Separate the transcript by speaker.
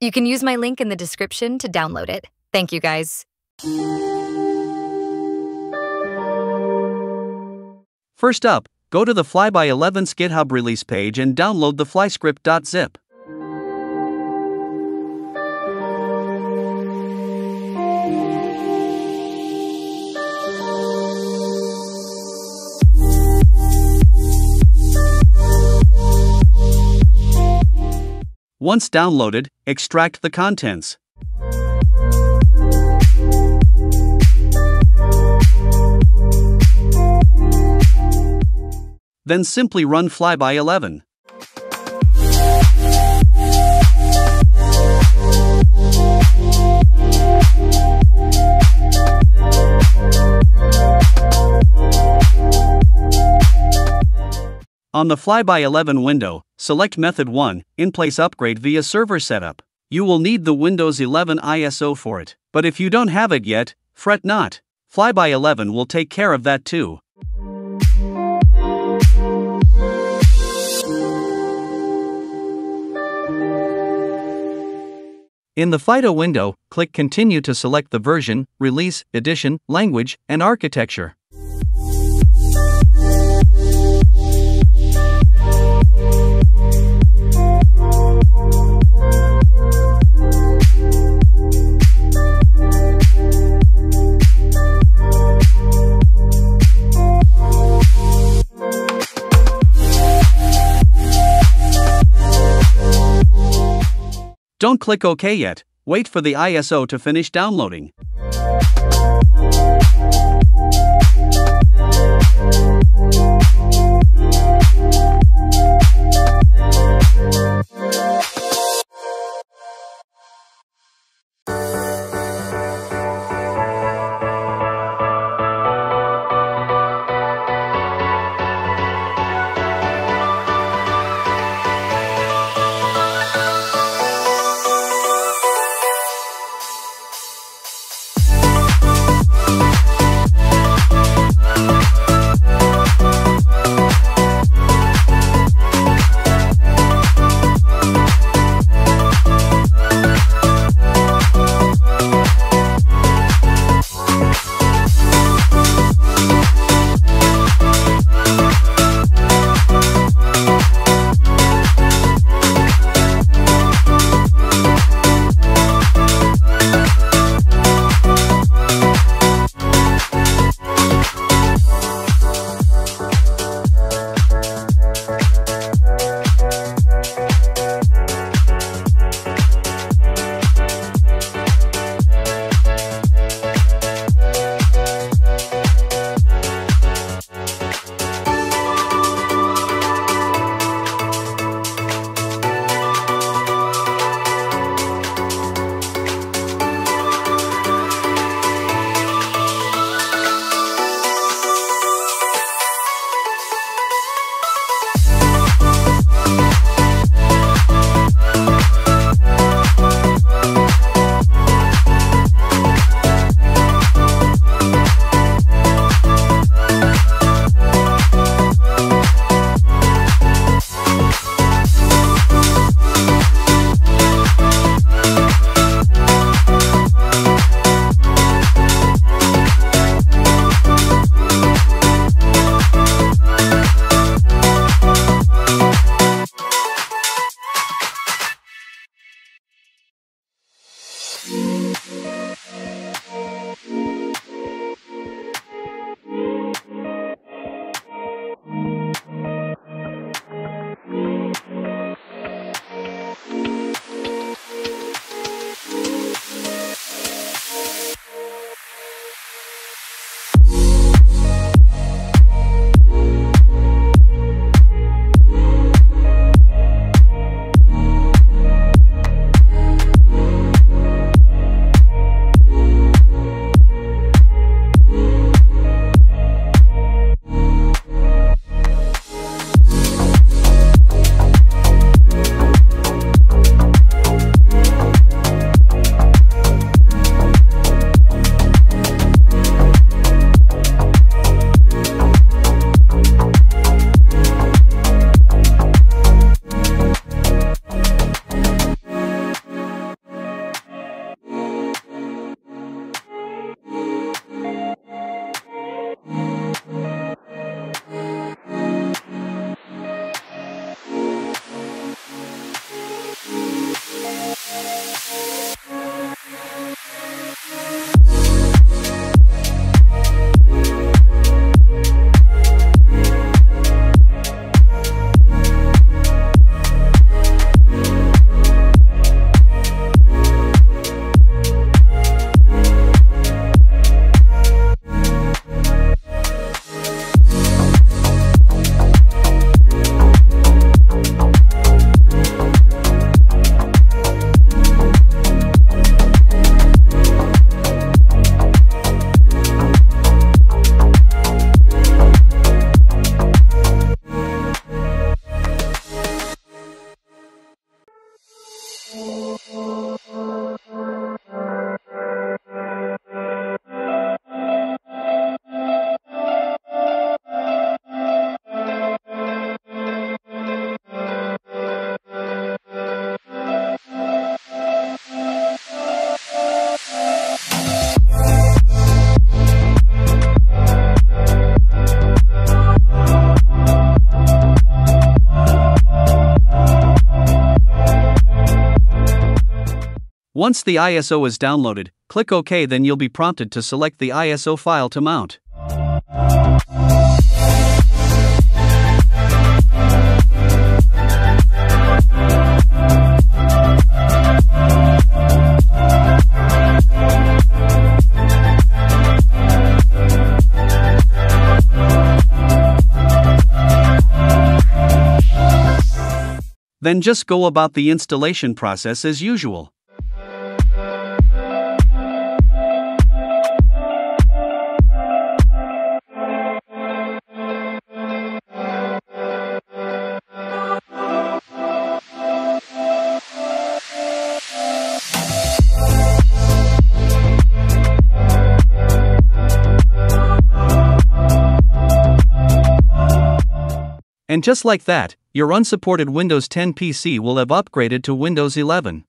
Speaker 1: You can use my link in the description to download it. Thank you guys.
Speaker 2: First up, go to the Flyby11's GitHub release page and download the flyscript.zip. Once downloaded, extract the contents. Then simply run flyby11. On the Flyby11 window, select Method 1, In-Place Upgrade via Server Setup. You will need the Windows 11 ISO for it, but if you don't have it yet, fret not. Flyby11 will take care of that too. In the FIDO window, click Continue to select the version, release, edition, language, and architecture. Don't click OK yet, wait for the ISO to finish downloading. Once the ISO is downloaded, click OK then you'll be prompted to select the ISO file to mount. Then just go about the installation process as usual. And just like that, your unsupported Windows 10 PC will have upgraded to Windows 11.